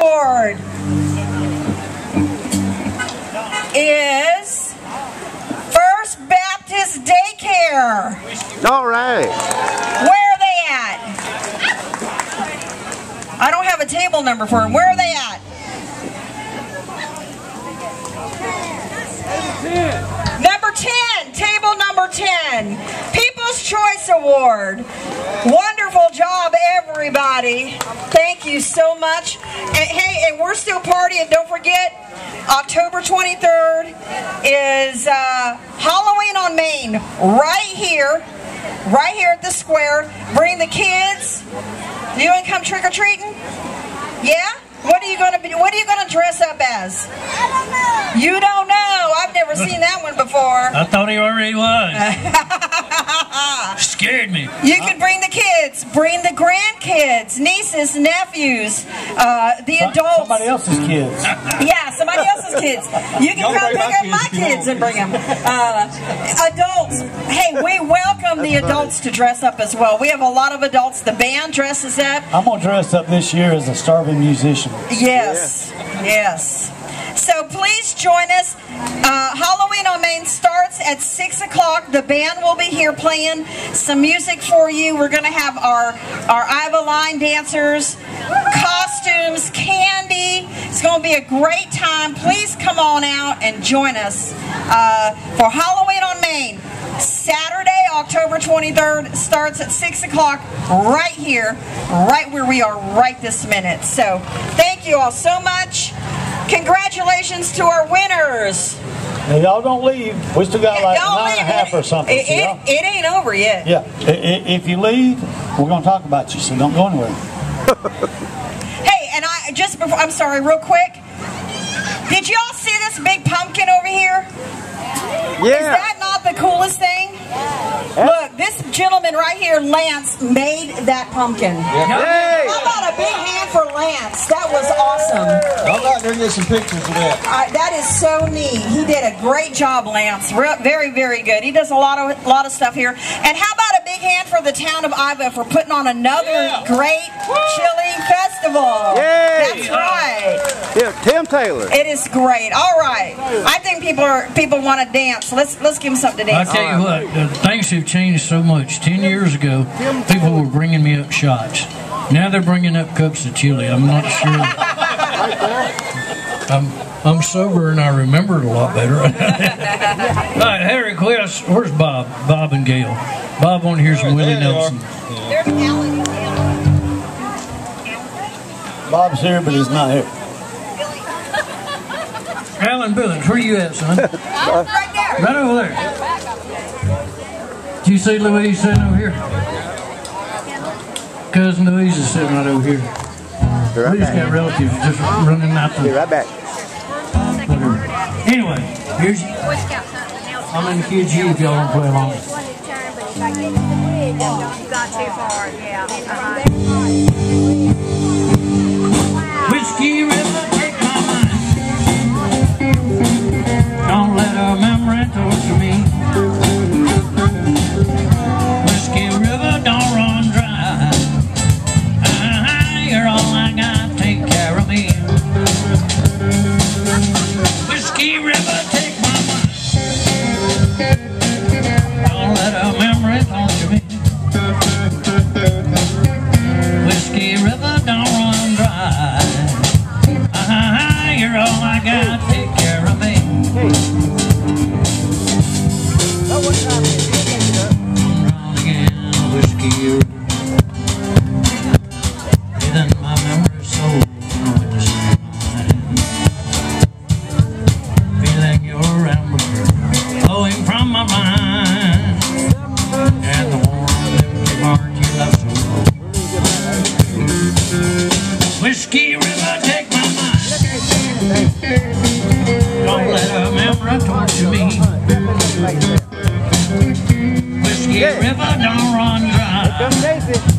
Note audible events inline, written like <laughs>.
Award is First Baptist Daycare. All right. Where are they at? I don't have a table number for them. Where are they at? Number 10, table number 10, People's Choice Award. Wonderful job, everybody. Thank you so much. And hey, and we're still partying. Don't forget, October 23rd is uh, Halloween on Main, right here, right here at the square. Bring the kids. Do you want to come trick or treating? Yeah? What are you gonna be? What are you gonna dress up as? I don't know. You don't know. I've never seen that one before. I thought he already was. <laughs> Scared me. You can bring the kids, bring the grandkids, nieces, nephews, uh, the adults. Somebody else's kids. <laughs> Yeah, somebody else's kids. You can Don't come pick up my kids if you kids and bring them. Uh, adults, hey, we welcome the adults to dress up as well. We have a lot of adults. The band dresses up. I'm gonna dress up this year as a starving musician. Yes, yes. So please join us. Uh, Halloween on Main starts at 6 o'clock. The band will be here playing some music for you. We're going to have our, our Iva Line dancers, costumes, candy. It's going to be a great time. Please come on out and join us uh, for Halloween on Main. Saturday, October 23rd, starts at 6 o'clock right here, right where we are right this minute. So thank you all so much. Congratulations to our winners. Now, y'all don't leave. We still got like Don't nine and a half or something. It, it, it ain't over yet. yeah. I- i- If you leave, we're gonna talk about you. So don't go anywhere. <laughs> Hey, and I just before, I'm sorry, real quick. Did y'all see this big pumpkin over here? Yeah. Is that not the coolest thing? Look, this gentleman right here, Lance, made that pumpkin. Hey. How about a big hand for Lance? That was awesome. I'm not gonna get some pictures of that. Uh, that is so neat. He did a great job, Lance. Re- very, very good. He does a lot of lot of stuff here. And how about a big hand for the town of Iva for putting on another great chili festival? Yay. That's right. Yeah, Tim Taylor. It is great. All right. I think people are people want to dance. Let's let's give them something to dance. I tell you what, uh, things have changed so much. Ten years ago, people were bringing me up shots. Now they're bringing up cups of chili. I'm not sure. I'm, I'm sober and I remember it a lot better. <laughs> All right, Harry request. Where's Bob? Bob and Gail. Bob want to hear some Willie There they are. Nelson. There's Alan. Bob's here, but he's not here. Alan Billings, where you at, son? <laughs> Right there. Right over there. Do you see Louise sitting over here? Cousin Louise is sitting right over here. Be right We just got relatives just running out Be right back. Anyway, here's. I'm in the kids' U if y'all want to play along. Got too far, yeah. Whiskey River, take my mind. Don't let a memory torture me. River, don't run dry.